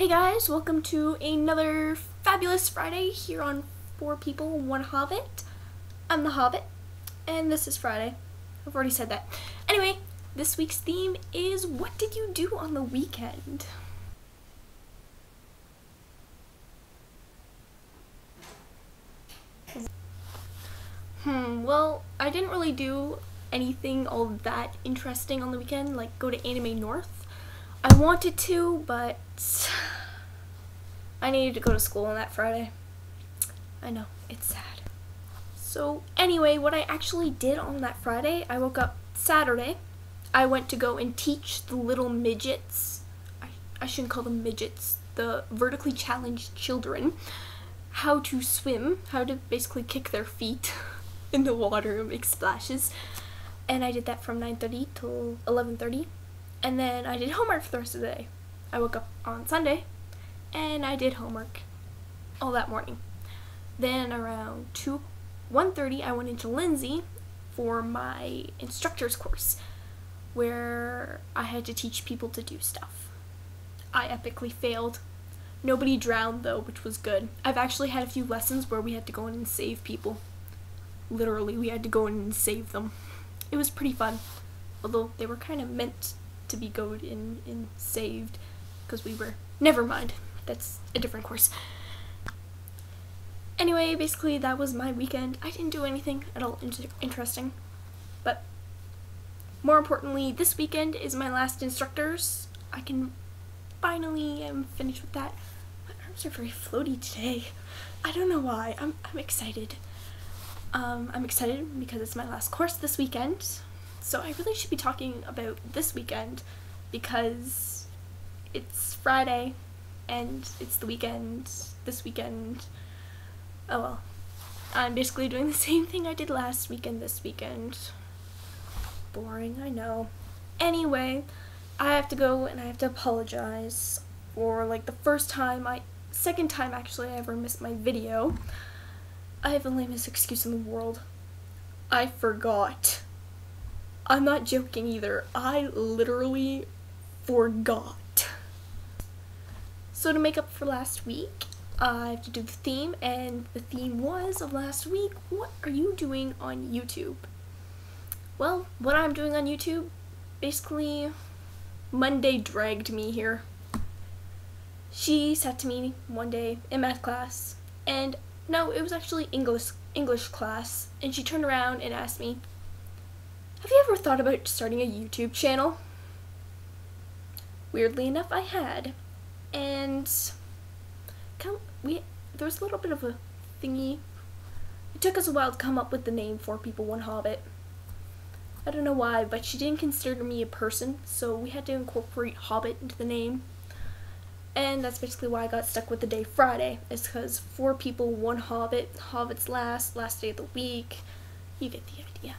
Hey guys, welcome to another fabulous Friday here on Four People, One Hobbit. I'm the Hobbit, and this is Friday. I've already said that. Anyway, this week's theme is what did you do on the weekend? Hmm, well, I didn't really do anything all that interesting on the weekend, like go to Anime North. I wanted to, but I needed to go to school on that Friday. I know, it's sad. So, anyway, what I actually did on that Friday, I woke up Saturday. I went to go and teach the little midgets, I, I shouldn't call them midgets, the vertically challenged children, how to swim, how to basically kick their feet in the water and make splashes. And I did that from 9.30 till 11.30. And then I did homework for the rest of the day. I woke up on Sunday and I did homework all that morning. Then around 2 1:30 I went into Lindsay for my instructor's course where I had to teach people to do stuff. I epically failed. Nobody drowned though, which was good. I've actually had a few lessons where we had to go in and save people. Literally, we had to go in and save them. It was pretty fun. Although they were kind of meant to be go in and saved because we were never mind. That's a different course. Anyway, basically that was my weekend. I didn't do anything at all inter interesting. But more importantly, this weekend is my last instructors. I can finally am finished with that. My arms are very floaty today. I don't know why. I'm I'm excited. Um, I'm excited because it's my last course this weekend. So I really should be talking about this weekend because it's Friday and it's the weekend this weekend oh well. I'm basically doing the same thing I did last weekend this weekend. Boring, I know. Anyway, I have to go and I have to apologize for like the first time I second time actually I ever missed my video. I have the lamest excuse in the world. I forgot. I'm not joking either. I literally forgot. So to make up for last week, I have to do the theme, and the theme was of last week, what are you doing on YouTube? Well, what I'm doing on YouTube, basically, Monday dragged me here. She said to me one day in math class, and no, it was actually English English class, and she turned around and asked me, have you ever thought about starting a YouTube channel? Weirdly enough, I had. And we there was a little bit of a thingy. It took us a while to come up with the name Four People, One Hobbit. I don't know why, but she didn't consider me a person, so we had to incorporate Hobbit into the name. And that's basically why I got stuck with the day Friday. It's because four people, one Hobbit, Hobbit's last, last day of the week. You get the idea.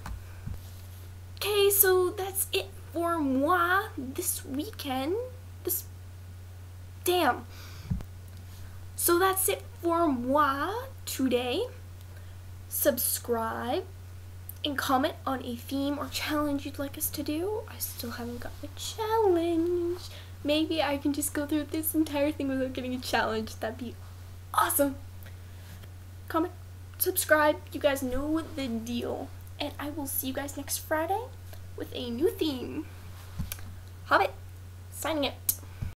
Okay, so that's it for moi this weekend. This. Damn. So that's it for moi today. Subscribe and comment on a theme or challenge you'd like us to do. I still haven't got a challenge. Maybe I can just go through this entire thing without getting a challenge. That'd be awesome. Comment, subscribe. You guys know the deal. And I will see you guys next Friday with a new theme. Hobbit, signing it.